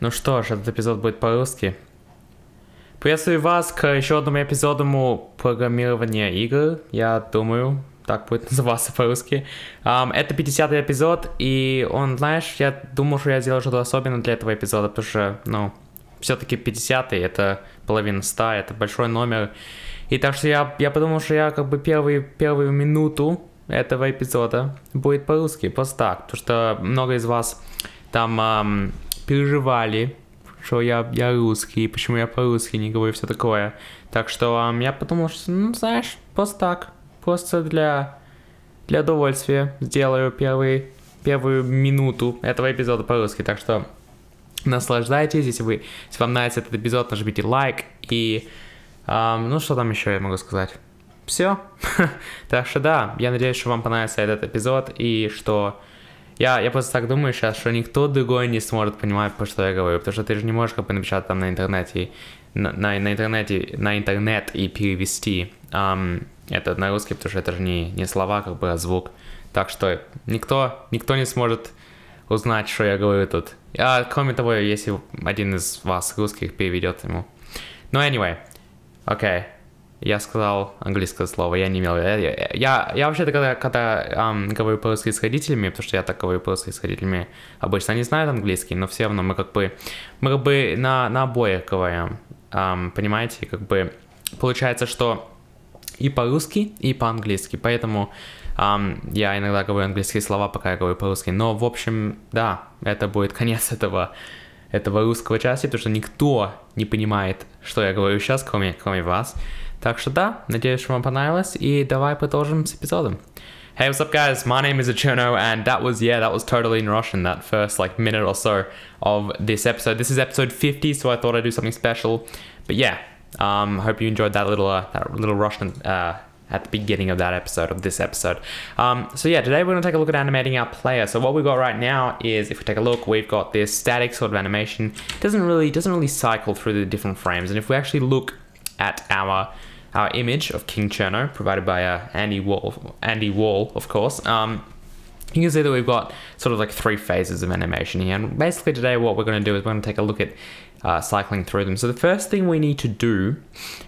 Ну что ж, этот эпизод будет по-русски. Приветствую вас к еще одному эпизоду программирования игр. Я думаю, так будет называться по-русски. Um, это 50-й эпизод, и он, знаешь, я думал, что я сделал что-то особенное для этого эпизода, потому что, ну, все-таки 50-й, это половина 100, это большой номер. И так что я, я подумал, что я как бы первый, первую минуту этого эпизода будет по-русски, просто так, потому что много из вас там эм, переживали, что я, я русский, почему я по-русски не говорю, все такое. Так что эм, я подумал, что, ну, знаешь, просто так, просто для, для удовольствия сделаю первый, первую минуту этого эпизода по-русски. Так что наслаждайтесь, если, вы, если вам нравится этот эпизод, нажмите лайк и... Эм, ну, что там еще я могу сказать? Все. так что да, я надеюсь, что вам понравится этот эпизод и что я, я просто так думаю сейчас, что никто другой не сможет понимать, по что я говорю, потому что ты же не можешь как бы написать там на интернете, на, на, на интернете, на интернет и перевести um, это на русский, потому что это же не, не слова, как бы, а звук. Так что никто, никто не сможет узнать, что я говорю тут. А кроме того, если один из вас русских переведет ему. Но ну, anyway, окей. Okay. Я сказал английское слово, я не имел... Я, я, я вообще-то, когда, когда um, говорю по-русски с родителями, потому что я так говорю по-русски с родителями, обычно они знают английский, но все равно мы как бы, мы как бы на, на обоих говорим, um, понимаете, как бы получается, что и по-русски, и по-английски, поэтому um, я иногда говорю английские слова, пока я говорю по-русски, но в общем, да, это будет конец этого этого русского части, потому что никто не понимает, что я говорю сейчас, кроме, кроме вас. Так что да, надеюсь, что вам понравилось, и давай продолжим с эпизодом. Hey, what's up, guys? My name is the Cherno, and that was, yeah, that was totally in Russian, that first, like, minute or so of this episode. This is episode 50, so I thought I'd do something special. But yeah, um, hope you enjoyed that little, uh, that little Russian, uh, at the beginning of that episode, of this episode. Um, so yeah, today we're gonna take a look at animating our player. So what we've got right now is, if we take a look, we've got this static sort of animation. It doesn't really, doesn't really cycle through the different frames. And if we actually look at our our image of King Cherno, provided by uh, Andy Wall, Andy Wall, of course. Um, you can see that we've got sort of like three phases of animation here. And basically today what we're going to do is we're going to take a look at uh, cycling through them. So the first thing we need to do,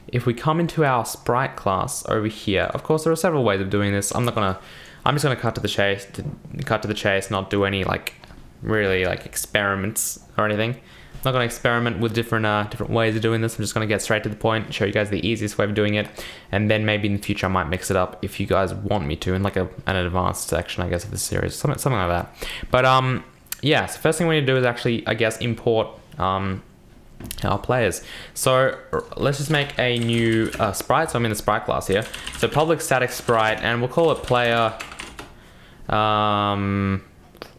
if we come into our sprite class over here, of course there are several ways of doing this. I'm not going to, I'm just going to cut to the chase, to cut to the chase, not do any like really like experiments or anything not going to experiment with different uh, different ways of doing this. I'm just going to get straight to the point, show you guys the easiest way of doing it, and then maybe in the future I might mix it up if you guys want me to in like a, an advanced section, I guess, of the series, something, something like that. But um, yeah, so first thing we need to do is actually, I guess, import um, our players. So let's just make a new uh, sprite. So I'm in the sprite class here. So public static sprite, and we'll call it player. Um,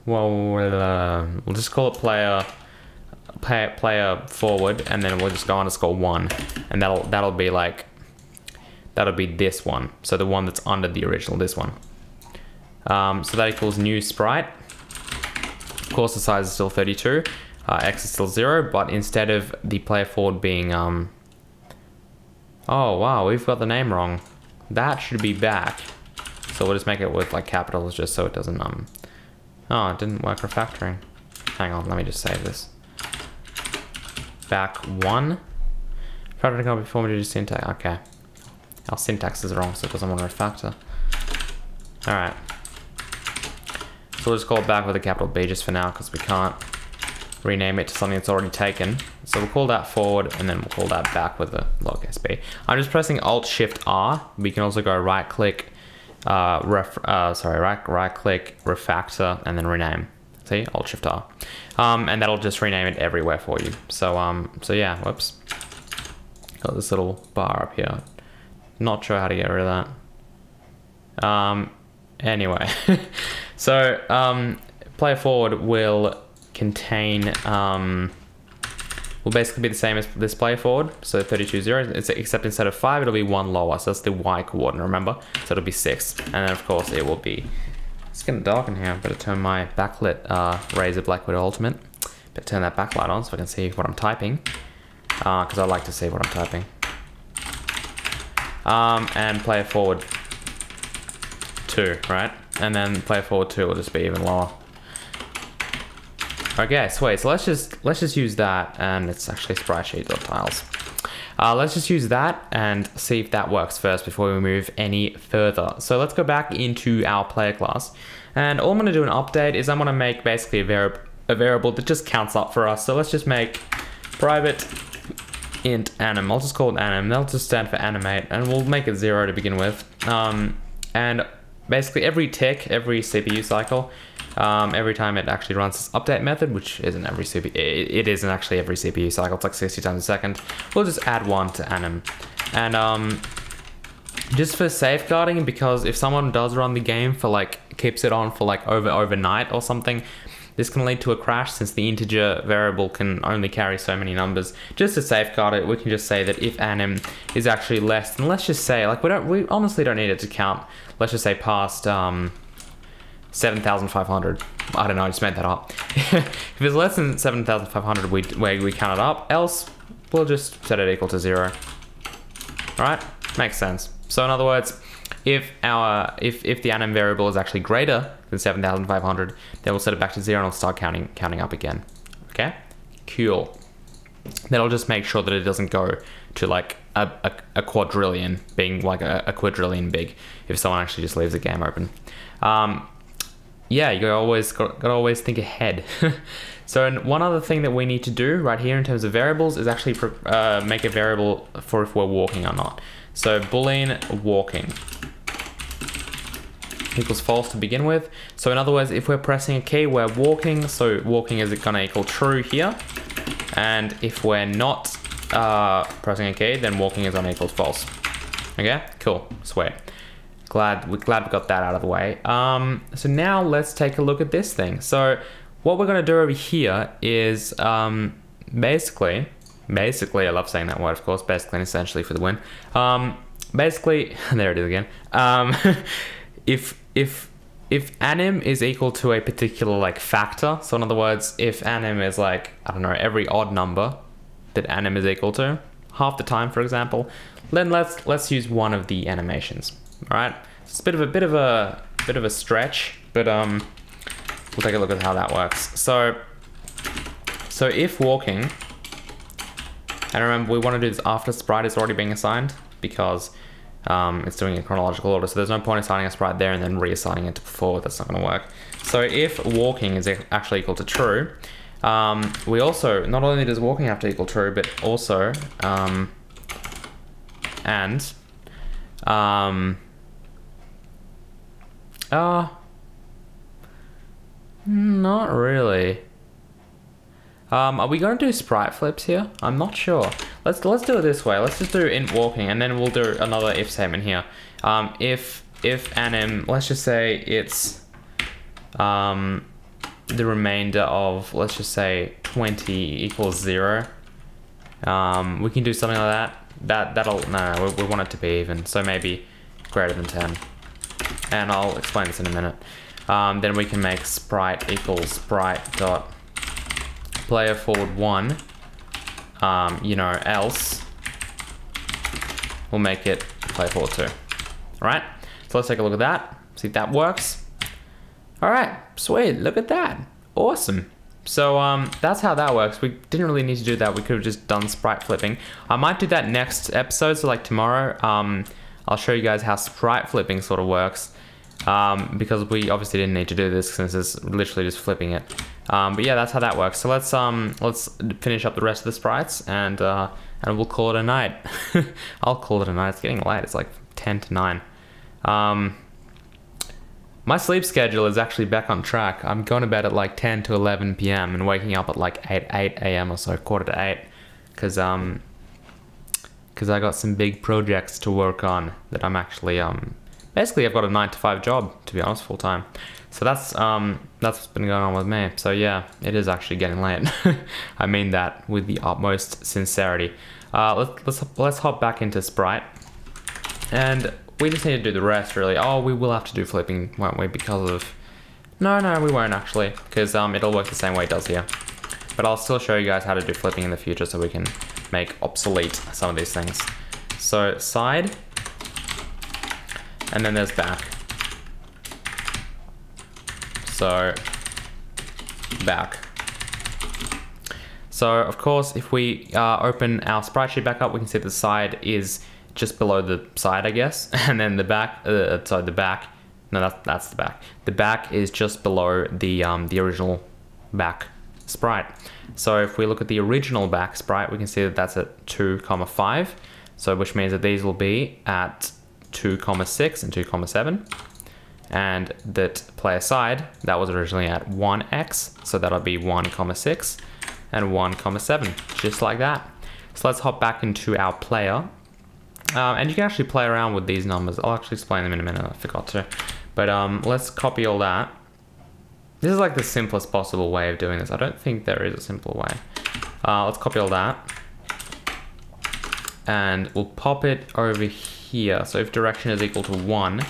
well, uh, we'll just call it player play, player forward, and then we'll just go underscore one, and that'll that'll be like that'll be this one. So the one that's under the original, this one. Um, so that equals new sprite. Of course, the size is still 32. Uh, X is still zero, but instead of the player forward being um. Oh wow, we've got the name wrong. That should be back. So we'll just make it with like capitals just so it doesn't um. Oh, it didn't work refactoring. Hang on, let me just save this back one. Product copy formatted syntax. Okay. Our syntax is wrong, so it doesn't want to refactor. Alright. So we'll just call it back with a capital B just for now, because we can't rename it to something that's already taken. So we'll call that forward, and then we'll call that back with a lowercase b. I'm just pressing Alt-Shift-R. We can also go right-click, uh, ref uh, sorry, right, right-click, refactor, and then rename. See, Alt Shift R, um, and that'll just rename it everywhere for you. So um, so yeah, whoops, got this little bar up here. Not sure how to get rid of that. Um, anyway, so um, player forward will contain um, will basically be the same as this player forward. So 32 zero, except instead of five, it'll be one lower. So that's the Y coordinate, remember? So it'll be six. And then of course it will be it's getting dark in here. I'm gonna turn my backlit uh, Razer Black Widow Ultimate. Better turn that backlight on so I can see what I'm typing. Because uh, I like to see what I'm typing. Um, and player forward two, right? And then player forward two will just be even lower. Okay, sweet. So let's just let's just use that, and it's actually sprite sheet tiles. Uh, let's just use that and see if that works first before we move any further. So let's go back into our player class, and all I'm going to do an update is I'm going to make basically a variable a variable that just counts up for us. So let's just make private int anim. I'll just call it anim. That'll just stand for animate, and we'll make it zero to begin with. Um, and basically every tick, every CPU cycle, um, every time it actually runs this update method, which isn't every CPU, it isn't actually every CPU cycle, it's like 60 times a second, we'll just add one to anim. And um, just for safeguarding, because if someone does run the game for like, keeps it on for like over overnight or something, this can lead to a crash since the integer variable can only carry so many numbers. Just to safeguard it, we can just say that if anim is actually less than, let's just say, like we don't, we honestly don't need it to count. Let's just say past um, 7,500. I don't know, I just made that up. if it's less than 7,500, we, we, we count it up. Else, we'll just set it equal to zero. All right, makes sense. So in other words, if our if if the anim variable is actually greater than 7,500, then we'll set it back to zero and it'll start counting counting up again. Okay, cool. Then I'll just make sure that it doesn't go to like a, a, a quadrillion, being like a, a, quadrillion big, if someone actually just leaves the game open. Um, yeah, you gotta always got, gotta always think ahead. so one other thing that we need to do right here in terms of variables is actually uh, make a variable for if we're walking or not. So boolean walking equals false to begin with. So in other words, if we're pressing a key, we're walking. So walking is gonna equal true here. And if we're not uh, pressing a key, then walking is gonna equal false. Okay, cool, sweet. Glad we glad we got that out of the way. Um, so now let's take a look at this thing. So what we're gonna do over here is um, basically, basically, I love saying that word, of course, basically and essentially for the win. Um, basically, there it is again. Um, if if if anim is equal to a particular like factor, so in other words, if anim is like, I don't know, every odd number that anim is equal to, half the time, for example, then let's let's use one of the animations. All right, it's a bit of a bit of a bit of a stretch, but um, we'll take a look at how that works. So, so if walking, and remember we want to do this after sprite is already being assigned because um, it's doing a chronological order, so there's no point assigning a sprite there and then reassigning it to before. That's not going to work. So if walking is actually equal to true, um, we also, not only does walking have to equal true, but also, um, and, um, uh, not really. Um, are we going to do sprite flips here? I'm not sure. Let's let's do it this way. Let's just do int walking, and then we'll do another if statement here. Um, if if anim, let's just say it's um, the remainder of let's just say 20 equals zero. Um, we can do something like that. That that'll no, no we, we want it to be even. So maybe greater than 10. And I'll explain this in a minute. Um, then we can make sprite equals sprite dot player forward one, um, you know, else we'll make it player forward two. All right, so let's take a look at that, see if that works. All right, sweet, look at that, awesome. So um, that's how that works. We didn't really need to do that. We could have just done sprite flipping. I might do that next episode, so like tomorrow, um, I'll show you guys how sprite flipping sort of works. Um, because we obviously didn't need to do this since it's literally just flipping it. Um, but yeah, that's how that works. So let's um let's finish up the rest of the sprites and uh, and we'll call it a night. I'll call it a night. It's getting late. It's like ten to nine. Um, my sleep schedule is actually back on track. I'm going to bed at like 10 to 11 p.m. and waking up at like 8 8 a.m. or so, quarter to eight, because um because I got some big projects to work on that I'm actually um basically I've got a nine to five job to be honest, full time. So that's um that's what's been going on with me. So yeah, it is actually getting late. I mean that with the utmost sincerity. Uh, let's let's let's hop back into Sprite, and we just need to do the rest really. Oh, we will have to do flipping, won't we? Because of no, no, we won't actually, because um it'll work the same way it does here. But I'll still show you guys how to do flipping in the future so we can make obsolete some of these things. So side, and then there's back. So back. So of course, if we uh, open our sprite sheet back up, we can see the side is just below the side, I guess, and then the back, uh, sorry, the back, no, that's, that's the back. The back is just below the, um, the original back sprite. So if we look at the original back sprite, we can see that that's at 2 comma 5. So which means that these will be at 2 comma 6 and 2 comma 7. And that player side, that was originally at 1x. So that'll be 1 comma 6 and 1 comma 7, just like that. So let's hop back into our player. Um, and you can actually play around with these numbers. I'll actually explain them in a minute, I forgot to. But um, let's copy all that. This is like the simplest possible way of doing this. I don't think there is a simple way. Uh, let's copy all that. And we'll pop it over here. So if direction is equal to 1,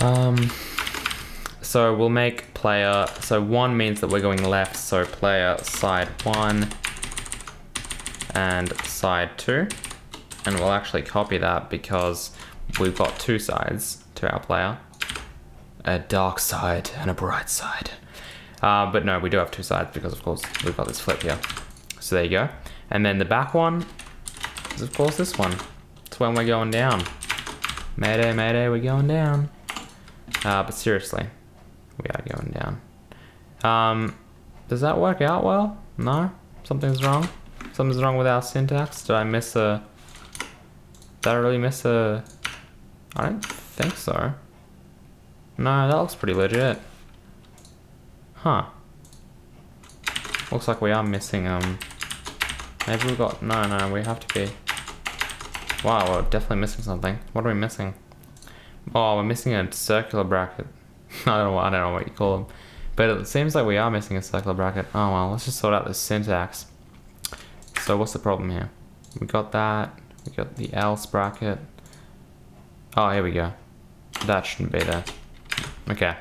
um, so we'll make player, so 1 means that we're going left, so player side 1 and side 2. And we'll actually copy that because we've got two sides to our player. A dark side and a bright side. Uh, but no, we do have two sides because of course we've got this flip here. So there you go. And then the back one is of course this one. It's when we're going down. Mayday, mayday, we're going down. Uh, but seriously, we are going down. Um, does that work out well? No? Something's wrong? Something's wrong with our syntax? Did I miss a... Did I really miss a... I don't think so. No, that looks pretty legit. Huh. Looks like we are missing, um... Maybe we got... No, no, we have to be... Wow, we're definitely missing something. What are we missing? Oh, we're missing a circular bracket. I don't know. I don't know what you call them, but it seems like we are missing a circular bracket. Oh well, let's just sort out the syntax. So what's the problem here? We got that. We got the else bracket. Oh, here we go. That shouldn't be there. Okay.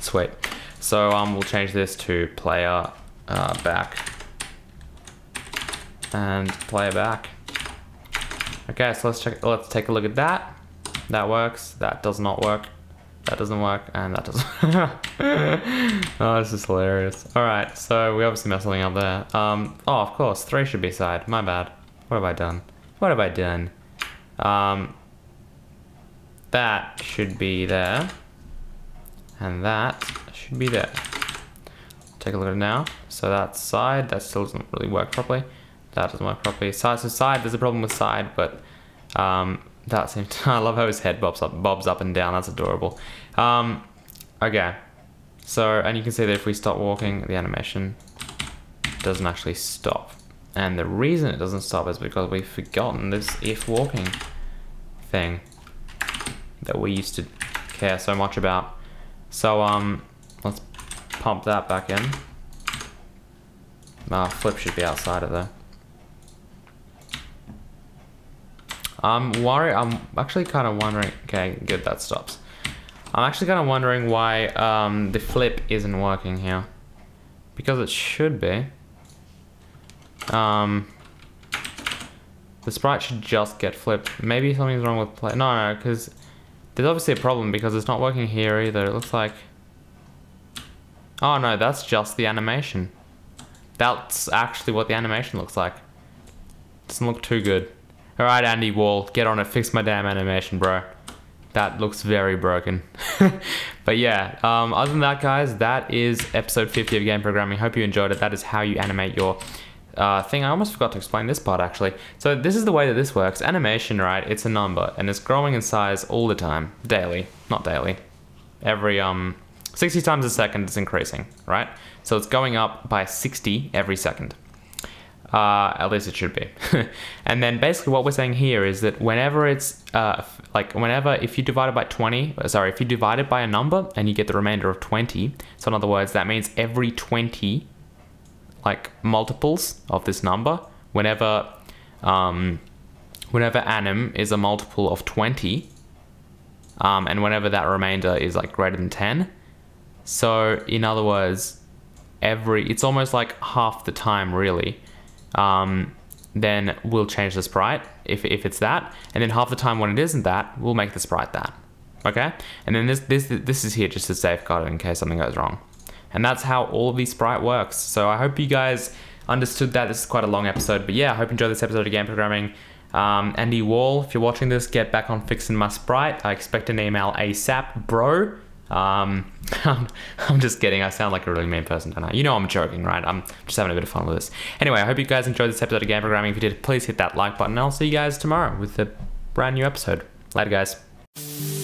Sweet. So um, we'll change this to player uh, back and player back. Okay, so let's check. Let's take a look at that. That works. That does not work. That doesn't work, and that doesn't. oh, this is hilarious. All right, so we obviously messed something up there. Um, oh, of course, three should be side. My bad. What have I done? What have I done? Um, that should be there, and that should be there. Take a look at it now. So that side. That still doesn't really work properly. That doesn't work properly. Side, so side. There's a problem with side, but um, that seems. I love how his head bobs up, bobs up and down. That's adorable. Um, okay. So, and you can see that if we stop walking, the animation doesn't actually stop. And the reason it doesn't stop is because we've forgotten this if walking thing that we used to care so much about. So, um, let's pump that back in. Ah, flip should be outside of there. I'm worried. I'm actually kind of wondering. Okay, good. That stops. I'm actually kind of wondering why um, the flip isn't working here, because it should be. Um, the sprite should just get flipped. Maybe something's wrong with play. No, no, because there's obviously a problem because it's not working here either. It looks like. Oh no, that's just the animation. That's actually what the animation looks like. Doesn't look too good. Alright, Andy Wall, get on it, fix my damn animation, bro. That looks very broken. but yeah, um, other than that, guys, that is episode 50 of Game Programming. Hope you enjoyed it. That is how you animate your uh, thing. I almost forgot to explain this part, actually. So this is the way that this works. Animation, right, it's a number, and it's growing in size all the time. Daily. Not daily. Every, um, 60 times a second it's increasing, right? So it's going up by 60 every second. Uh, at least it should be. and then basically what we're saying here is that whenever it's, uh, like whenever, if you divide it by 20, uh, sorry, if you divide it by a number and you get the remainder of 20, so in other words, that means every 20, like multiples of this number, whenever, um, whenever anim is a multiple of 20, um, and whenever that remainder is like greater than 10, so in other words, every, it's almost like half the time really, um, then we'll change the sprite if, if it's that. And then half the time when it isn't that, we'll make the sprite that. Okay? And then this, this, this is here just to safeguard it in case something goes wrong. And that's how all of these sprite works. So I hope you guys understood that. This is quite a long episode, but yeah, I hope you enjoyed this episode of Game Programming. Um, Andy Wall, if you're watching this, get back on fixing my sprite. I expect an email ASAP, bro. Um, I'm just kidding. I sound like a really mean person, don't I? You know I'm joking, right? I'm just having a bit of fun with this. Anyway, I hope you guys enjoyed this episode of Game Programming. If you did, please hit that like button. I'll see you guys tomorrow with a brand new episode. Later, guys.